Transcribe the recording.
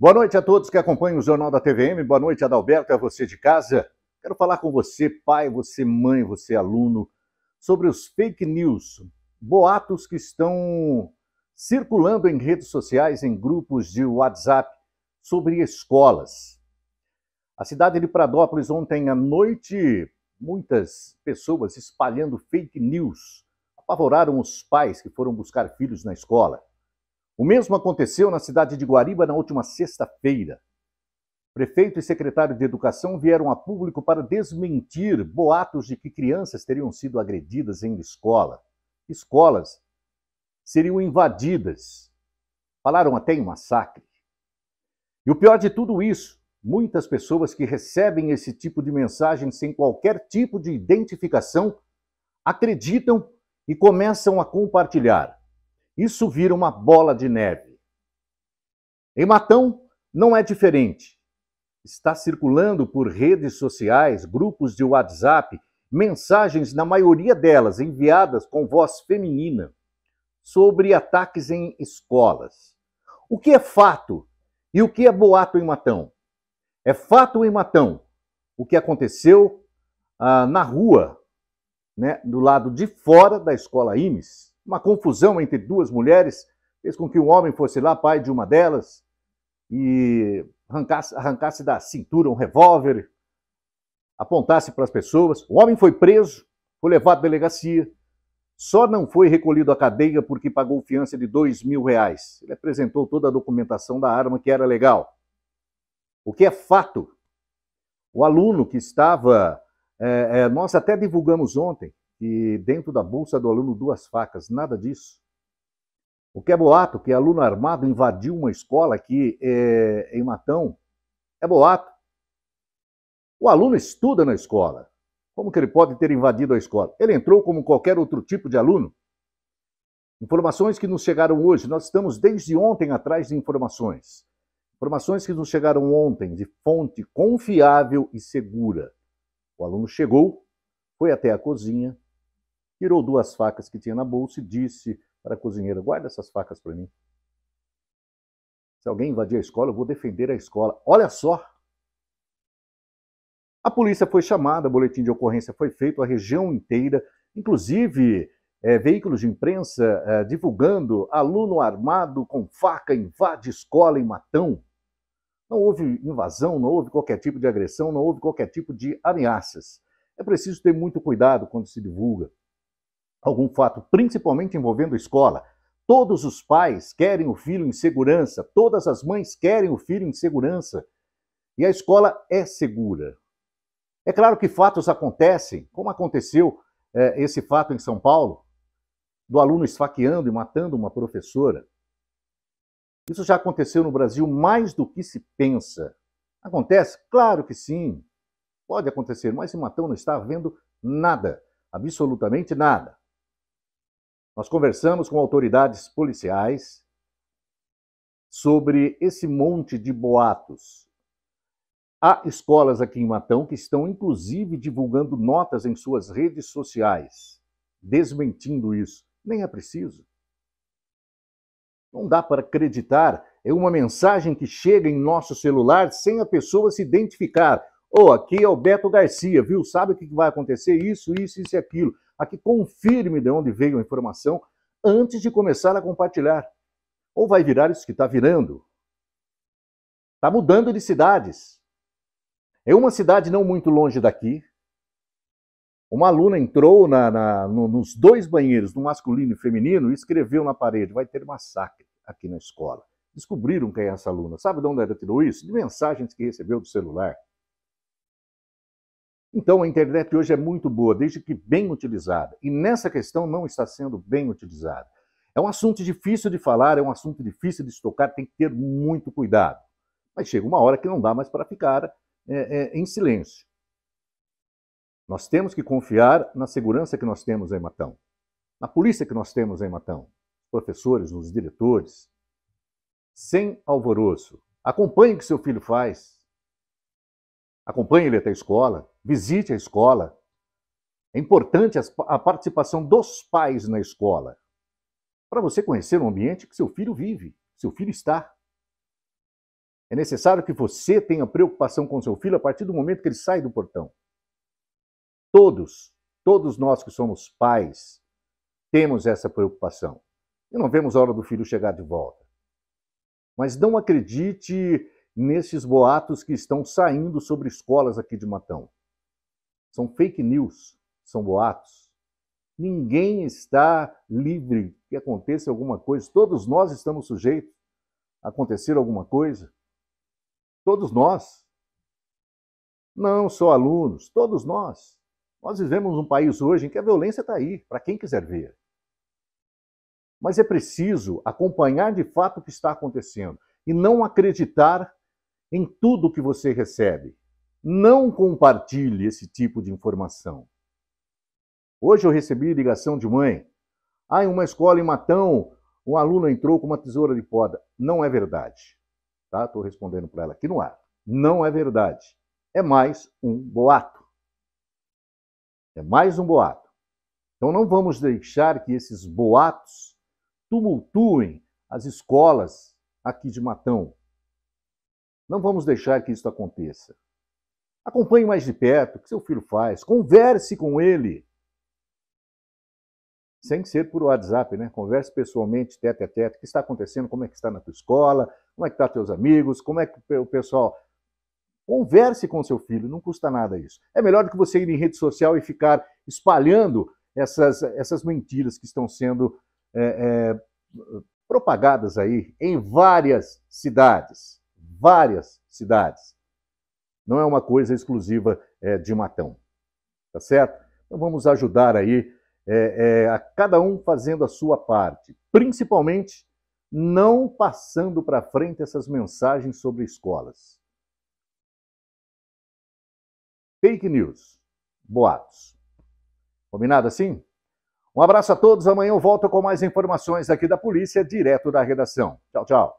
Boa noite a todos que acompanham o Jornal da TVM. Boa noite, Adalberto, a você de casa. Quero falar com você, pai, você, mãe, você, aluno, sobre os fake news, boatos que estão circulando em redes sociais, em grupos de WhatsApp, sobre escolas. A cidade de Pradópolis, ontem à noite, muitas pessoas espalhando fake news apavoraram os pais que foram buscar filhos na escola. O mesmo aconteceu na cidade de Guariba na última sexta-feira. Prefeito e secretário de Educação vieram a público para desmentir boatos de que crianças teriam sido agredidas em escola. Escolas seriam invadidas. Falaram até em massacre. E o pior de tudo isso, muitas pessoas que recebem esse tipo de mensagem sem qualquer tipo de identificação acreditam e começam a compartilhar. Isso vira uma bola de neve. Em Matão, não é diferente. Está circulando por redes sociais, grupos de WhatsApp, mensagens, na maioria delas enviadas com voz feminina, sobre ataques em escolas. O que é fato e o que é boato em Matão? É fato em Matão o que aconteceu ah, na rua, né, do lado de fora da escola IMES, uma confusão entre duas mulheres fez com que um homem fosse lá, pai de uma delas, e arrancasse, arrancasse da cintura um revólver, apontasse para as pessoas. O homem foi preso, foi levado à delegacia, só não foi recolhido à cadeia porque pagou fiança de dois mil reais. Ele apresentou toda a documentação da arma que era legal. O que é fato, o aluno que estava, é, é, nós até divulgamos ontem, e dentro da bolsa do aluno duas facas, nada disso. O que é boato, que aluno armado invadiu uma escola aqui é, em Matão, é boato. O aluno estuda na escola. Como que ele pode ter invadido a escola? Ele entrou como qualquer outro tipo de aluno. Informações que nos chegaram hoje, nós estamos desde ontem atrás de informações. Informações que nos chegaram ontem de fonte confiável e segura. O aluno chegou, foi até a cozinha, tirou duas facas que tinha na bolsa e disse para a cozinheira: guarda essas facas para mim. Se alguém invadir a escola, eu vou defender a escola. Olha só! A polícia foi chamada, boletim de ocorrência foi feito, a região inteira, inclusive é, veículos de imprensa é, divulgando aluno armado com faca invade escola em Matão. Não houve invasão, não houve qualquer tipo de agressão, não houve qualquer tipo de ameaças. É preciso ter muito cuidado quando se divulga algum fato, principalmente envolvendo escola. Todos os pais querem o filho em segurança, todas as mães querem o filho em segurança. E a escola é segura. É claro que fatos acontecem, como aconteceu é, esse fato em São Paulo, do aluno esfaqueando e matando uma professora. Isso já aconteceu no Brasil mais do que se pensa. Acontece? Claro que sim. Pode acontecer, mas em Matão não está havendo nada, absolutamente nada. Nós conversamos com autoridades policiais sobre esse monte de boatos. Há escolas aqui em Matão que estão, inclusive, divulgando notas em suas redes sociais, desmentindo isso. Nem é preciso. Não dá para acreditar. É uma mensagem que chega em nosso celular sem a pessoa se identificar. Ou oh, aqui é o Beto Garcia, viu? Sabe o que vai acontecer? Isso, isso, isso e aquilo a que confirme de onde veio a informação antes de começar a compartilhar. Ou vai virar isso que está virando. Está mudando de cidades. Em uma cidade não muito longe daqui, uma aluna entrou na, na, no, nos dois banheiros, no masculino e feminino, e escreveu na parede: vai ter massacre aqui na escola. Descobriram quem é essa aluna. Sabe de onde ela tirou isso? De mensagens que recebeu do celular. Então, a internet hoje é muito boa, desde que bem utilizada. E nessa questão não está sendo bem utilizada. É um assunto difícil de falar, é um assunto difícil de estocar, tem que ter muito cuidado. Mas chega uma hora que não dá mais para ficar é, é, em silêncio. Nós temos que confiar na segurança que nós temos em Matão, na polícia que nós temos em Matão, professores, nos diretores. Sem alvoroço. Acompanhe o que seu filho faz, Acompanhe ele até a escola, visite a escola. É importante a participação dos pais na escola, para você conhecer o ambiente que seu filho vive, seu filho está. É necessário que você tenha preocupação com seu filho a partir do momento que ele sai do portão. Todos, todos nós que somos pais, temos essa preocupação. E não vemos a hora do filho chegar de volta. Mas não acredite nesses boatos que estão saindo sobre escolas aqui de Matão. São fake news, são boatos. Ninguém está livre que aconteça alguma coisa. Todos nós estamos sujeitos a acontecer alguma coisa. Todos nós. Não só alunos, todos nós. Nós vivemos num país hoje em que a violência está aí, para quem quiser ver. Mas é preciso acompanhar de fato o que está acontecendo e não acreditar em tudo que você recebe. Não compartilhe esse tipo de informação. Hoje eu recebi ligação de mãe. Ah, em uma escola em Matão, um aluno entrou com uma tesoura de poda. Não é verdade. Tá? Estou respondendo para ela aqui no ar. Não é verdade. É mais um boato. É mais um boato. Então não vamos deixar que esses boatos tumultuem as escolas aqui de Matão. Não vamos deixar que isso aconteça. Acompanhe mais de perto o que seu filho faz, converse com ele. Sem ser por WhatsApp, né? Converse pessoalmente, tete a tete, o que está acontecendo, como é que está na tua escola, como é que estão tá teus amigos, como é que o pessoal... Converse com seu filho, não custa nada isso. É melhor do que você ir em rede social e ficar espalhando essas, essas mentiras que estão sendo é, é, propagadas aí em várias cidades. Várias cidades. Não é uma coisa exclusiva é, de Matão. Tá certo? Então vamos ajudar aí é, é, a cada um fazendo a sua parte. Principalmente não passando para frente essas mensagens sobre escolas. Fake news, boatos. Combinado assim? Um abraço a todos. Amanhã eu volto com mais informações aqui da polícia, direto da redação. Tchau, tchau.